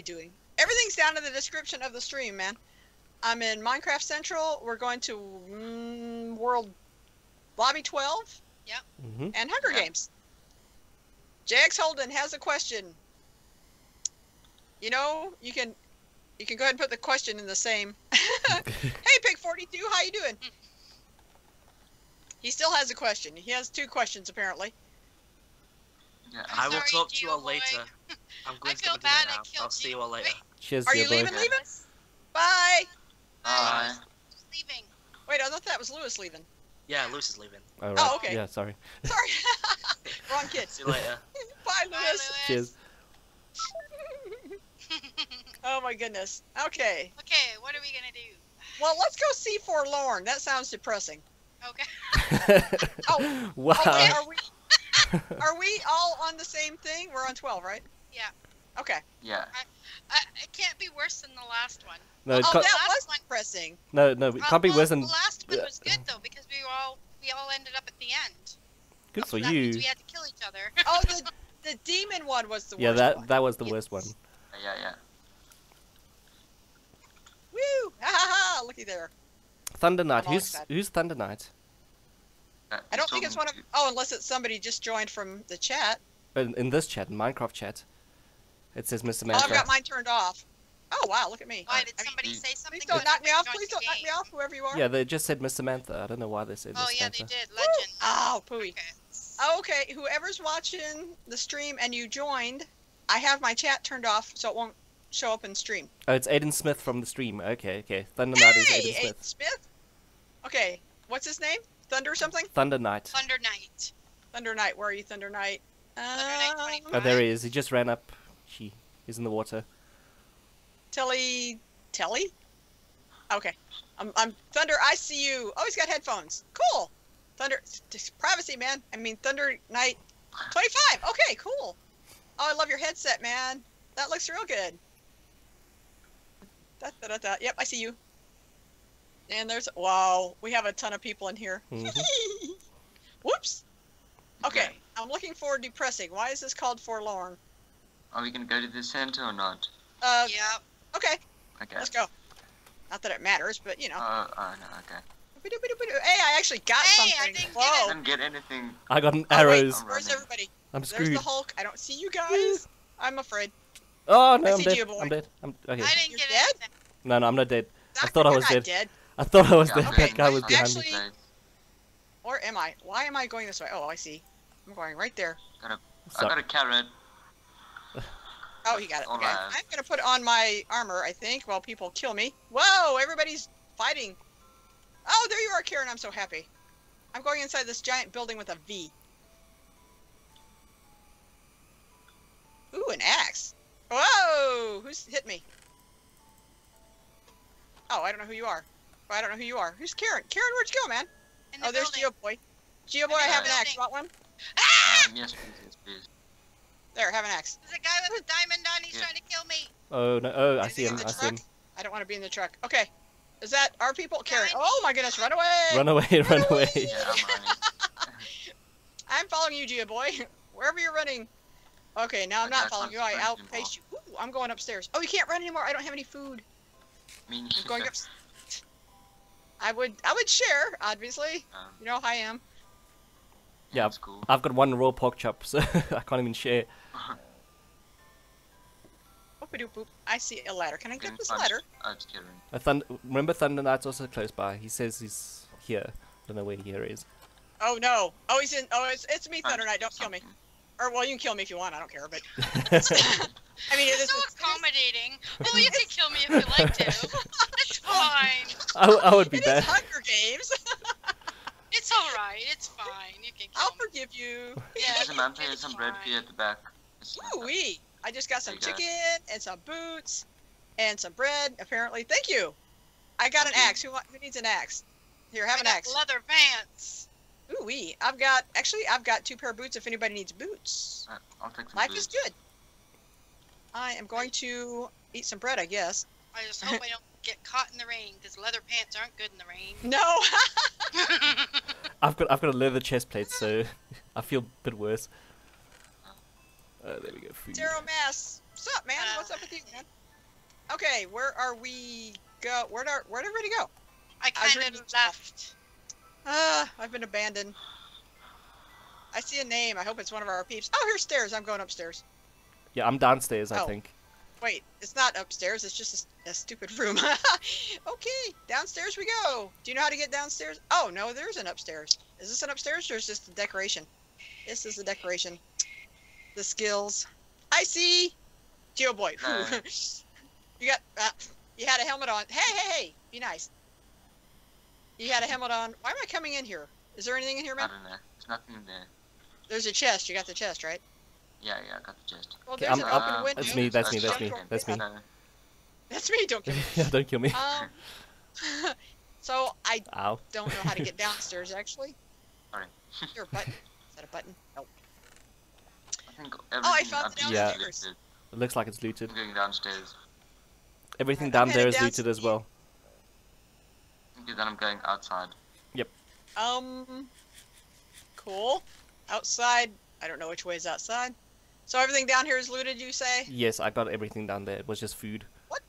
we doing? Everything's down in the description of the stream, man. I'm in Minecraft Central. We're going to mm, World Lobby 12 hmm and Hunger Yeah. Games. JX Holden has a question. You know, you can you can go ahead and put the question in the same. hey, Pig 42, how you doing? He still has a question. He has two questions apparently. Yeah. I'm will sorry, talk to you all later. I'm going I to feel get my dinner bad now. I'll see you you. all later. Wait. Cheers, Are you boy. leaving? Leaving? Bye. Bye. Who's leaving? Wait, I thought that was Luis leaving. Yeah, Luce is leaving. Oh, Oh, okay. Yeah, sorry. Sorry. Wrong kid. See you later. Bye, Bye, Luis. Luis. Cheers. oh my goodness. Okay. okay, what are we gonna do? Well, let's go see Forlorn. That sounds depressing. Okay. Oh, wow. Okay, are we all on the same thing? We're on 12, right? Yeah. Okay. Yeah. Uh, it can't be worse than the last one. no, it oh, can't, that last was one- depressing. no, no, it Uh, can't be well, worse than. The last one uh, was good though because we were all we all ended up at the end. Good for that means you. we had to kill each other. Oh, the the demon one was the Yeah, worst that one. that was the Yes. worst one. Yeah. Yeah. Woo! Ha ha ha! Looky there. Thunder Knight. Who's who's Thunder Knight? I don't think it's one of. Oh, unless it's somebody just joined from the chat. In, in this chat, in Minecraft chat, it says Mr. Oh, I've got mine turned off. Oh wow! Look at me. Why did I mean, somebody say something? Please don't knock me off. Please don't knock me off, whoever you are. Yeah, they just said Mr. Samantha. I don't know why they said Oh Mr. yeah, Mantha. they did. Legend. Oh, pooey. Okay. Okay, whoever's watching the stream and you joined, I have my chat turned off so it won't show up in stream. Oh, it's Aiden Smith from the stream. Okay, okay. Thunder Knight is Hey, Aiden Aiden Smith. Smith. Okay, what's his name? Thunder something? Thunder Knight. Thunder Knight. Thunder Knight. Where are you, Thunder Knight? Knight Um, 25. Oh, there he is. He just ran up. He, is in the water. Telly, Telly. Okay, I'm, I'm Thunder. I see you. Oh, he's got headphones. Cool. Thunder, privacy, man. I mean, Thunder Knight, 25. Okay, cool. Oh, I love your headset, man. That looks real good. Da, da, da, da. Yep, I see you. And there's wow, we have a ton of people in here. Mhm. Whoops. Okay, I'm looking for depressing. Why is this called forlorn? Are we gonna go to the center or not? Uh, Yeah. okay, Okay. let's go. Not that it matters, but you know. Oh, oh no. Okay. Hey, I actually got Hey, I something. didn't get Whoa. I didn't get anything. I got an Oh, wait, arrows. I'm Where's everybody? I'm There's screwed. the Hulk. I don't see you guys. I'm afraid. Oh no, I I'm dead. you, boy. I'm dead. I'm okay. I didn't You're get dead? anything. No, no, I'm not dead. I thought I you're was not dead. dead. I thought I was Yeah, dead. I'm That guy was dead. behind Actually- me. So, Or am I? Why am I going this way? Oh, I see. I'm going right there. I So- got a carrot. Oh, he got it. Okay. Alright. I'm gonna put on my armor, I think, while people kill me. Whoa! Everybody's fighting. Oh, there you are, Karen. I'm so happy. I'm going inside this giant building with a V. Ooh, an axe. Whoa! Who's hit me? Oh, I don't know who you are. I don't know who you are. Who's Karen? Karen, where'd you go, man? The Oh, there's building. Geo Boy. GioBoy, I the have an axe. building. Want one? Ah! Um, yes, please, yes, please. There, have an axe. There's a guy with a diamond on. He's Yeah. trying to kill me. Oh no! Oh, I see him. I the see him. truck? I don't want to be in the truck. Okay. Is that our people? Karen. Karen. Oh my goodness, run away! Run away! Run away! Yeah, I'm following you, GioBoy. Wherever you're running. Okay, now I'm not following you. I some outpaced you. Ooh, I'm going upstairs. Oh, you can't run anymore. I don't have any food. Me I'm going up. I would, I would share, obviously. Um, You know how I am. Yeah. It's cool. I've got one raw pork chop, so I can't even share. Boop boop. I see a ladder. Can I get this punched. ladder? Oh, it's Kieran. Uh, Thund- remember Thunder Knight's also close by. He says he's here. Don't know where he here is. Oh no. Oh, he's in. Oh, it's, it's me, Thunder Knight. Don't kill me. Or well, you can kill me if you want. I don't care. But I mean, it You're so accommodating. Well, you can kill me if you like to. It's fine. I, w- I would be It is bad. Hunger Games. It's all right. It's fine. You can kill I'll me. forgive you. Yeah, Samantha, it's there's some bread for you at the back. Ooh wee! I just got some There you go. chicken and some boots and some bread. Apparently, thank you. I got an Thank you. axe. Who, wa- who needs an axe? Here, have I an got axe. Leather pants. Ooh wee! I've got actually I've got two pair of boots. If anybody needs boots, Uh, I'll take some life boots. is good. I am going to eat some bread, I guess. I just hope I don't get caught in the rain because leather pants aren't good in the rain. No. I've got I've got a leather chest plate, so I feel a bit worse. Uh, there we go. Food. Zero mass. What's up, man? Uh, What's up with you, man? Okay, where are we go? Where are our, where'd everybody go? I I was kind of stuff. left. Uh, I've been abandoned. I see a name. I hope it's one of our peeps. Oh, here's stairs. I'm going upstairs. Yeah, I'm downstairs. I Oh. think. Wait, it's not upstairs. It's just a stupid room. okay, downstairs we go. Do you know how to get downstairs? Oh no, there's an upstairs. Is this an upstairs or is this the decoration? This is the decoration. The skills. I see. GioBoy. No. you got. Uh, you had a helmet on. Hey, hey, hey! Be nice. You had a helmet on. Why am I coming in here? Is there anything in here, I man? don't know. There's nothing in there. There's a chest. You got the chest, right? Yeah, yeah, I got the chest. Well, Okay, there's I'm an up. open window. That's me, that's me, that's me, that's me. No, That's me. Don't kill me. yeah, don't kill me. Um, so I Ow. don't know how to get downstairs actually. Sorry. Is there a button? Is that a button? Nope. I think Oh, I everything found up the here is downstairs. looted. It looks like it's looted. I'm going downstairs. Everything Alright, down I'm there headed is down looted to as the- well. Okay, then I'm going outside. Yep. Um, cool. Outside, I don't know which way is outside. So everything down here is looted, you say? Yes, I got everything down there. It was just food. What?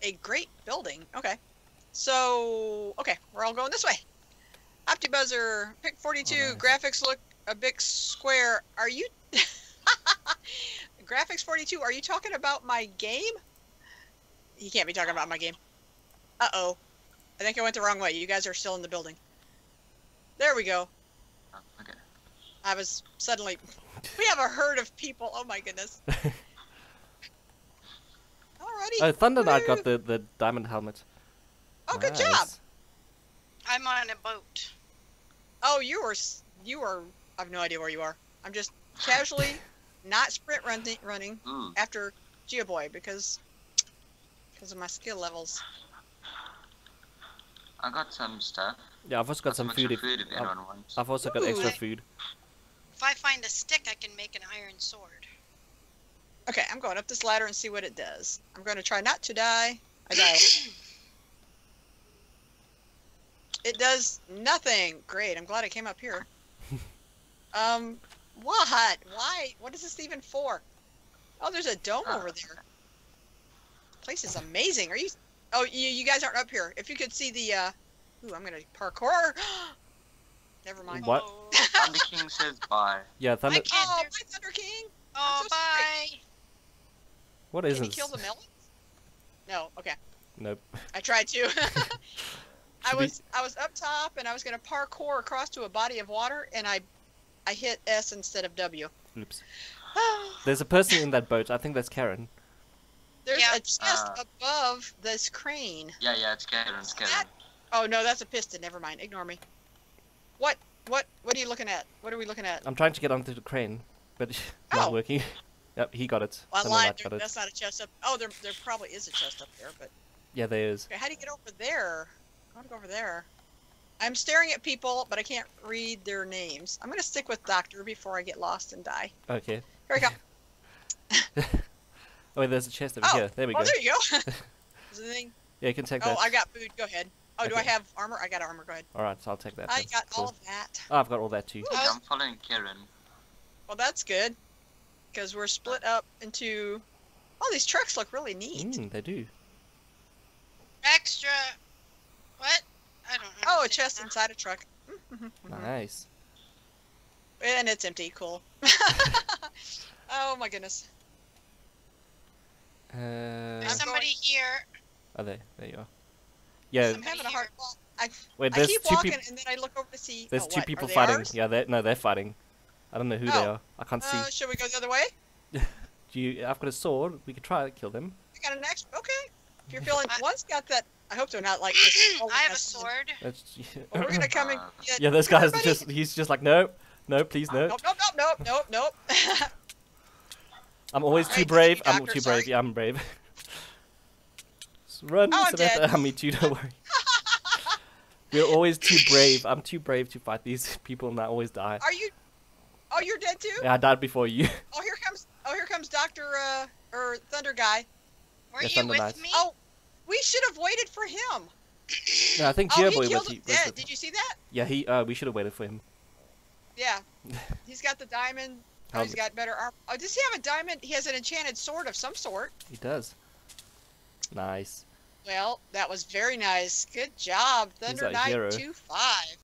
A great building. Okay. So, okay, we're all going this way. OptiBuzzer, pick 42. Oh, nice. Graphics look a bit square. Are you? Graphics 42. Are you talking about my game? You can't be talking about my game. Uh oh. I think I went the wrong way. You guys are still in the building. There we go. Okay. I was suddenly. We have a herd of people. Oh my goodness. Alrighty. Oh, Thunder Knight got the, the diamond helmet. Oh, good job. I'm on a boat. Oh, you are. You are. I have no idea where you are. I'm just casually, not sprint running, running Ooh, after GioBoy because because of my skill levels. I got some stuff. Yeah, I've also got some extra food. If, food if I've, anyone wants. I've also got extra Ooh. food. If I find a stick, I can make an iron sword. Okay, I'm going up this ladder and see what it does. I'm going to try not to die. I die. it does nothing. Great. I'm glad I came up here. um, what? Why? What is this even for? Oh, there's a dome over there. Place is amazing. Are you? Oh, you you guys aren't up here. If you could see the. uh Ooh, I'm gonna parkour. Never mind. What? Oh, Thunder King says bye. Yeah, Thunder. I can't Oh, do- bye, Thunder King. oh so sorry. bye. What is Can he this? kill the melons? No. Okay. Nope. I tried to. I Should we- was I was up top and I was gonna parkour across to a body of water and I I hit S instead of W. Oops. There's a person in that boat. I think that's Karen. There's Yeah. a chest Uh. above this crane. Yeah, yeah, it's Karen, it's Karen. That- Oh no, that's a piston. Never mind. Ignore me. What what what are you looking at? What are we looking at? I'm trying to get onto the crane, but it's Oh. not working. Yep, he got it. Well, I lied. There, got it. that's not a chest up. Oh, there there probably is a chest up there, but Yeah, there is. okay. How do you get over there? I want to go over there. I'm staring at people, but I can't read their names. I'm gonna stick with Doctor before I get lost and die. Okay. Here we go. Oh, wait, there's a chest over Oh, here. There we oh, go. there you go. Is anything? Yeah, you can take Oh, that. I got food. Go ahead. Oh, do I have armor? I got armor. Go ahead. All right, so I'll take that. I then. got Cool. all of that. Oh, I've got all that too. Okay, I'm following Karen. Well, that's good. Because we're split up into. Oh, these trucks look really neat. Mm, they do. Extra. What? I don't know. Oh, a chest inside a truck. Nice. And it's empty. Cool. oh my goodness. Uh, There's I'm somebody here. oh, there, there you are. Yeah, I'm having a hard. Well, I, wait, I there's keep two walking people. and then I look over to see. There's oh, two what, people are fighting. ours? Yeah, they no, they're fighting. I don't know who they Oh. are. I can't see. Uh, should we go the other way? Do you? I've got a sword. We could try to kill them. I got an axe. Okay. If you're feeling, I- one's got that. I hope they're not like. this I have a sword. That's, Well, we're gonna come and Uh, get. yeah, this guy's everybody. just. He's just like, no, no, please, no. Nope, nope, nope, nope, nope, nope. I'm always too brave. I'm doctor, too sorry. brave. Yeah, I'm brave. Run, oh, Samantha. I'm I mean, you don't worry. We're always too brave. I'm too brave to fight these people, and I always die. Are you? Oh, you're dead too. Yeah, I died before you. Oh, here comes. Oh, here comes Doctor uh, or Thunder Guy. Were yeah, you with Knight. me? Oh, we should have waited for him. No, I think Jia oh, was, he, Did you see that? Yeah, he. Uh, we should have waited for him. Yeah, he's got the diamond. Oh, he's got better armor. Oh, does he have a diamond? He has an enchanted sword of some sort. He does. Nice. Well, that was very nice. Good job, Thunder Knight 2-5.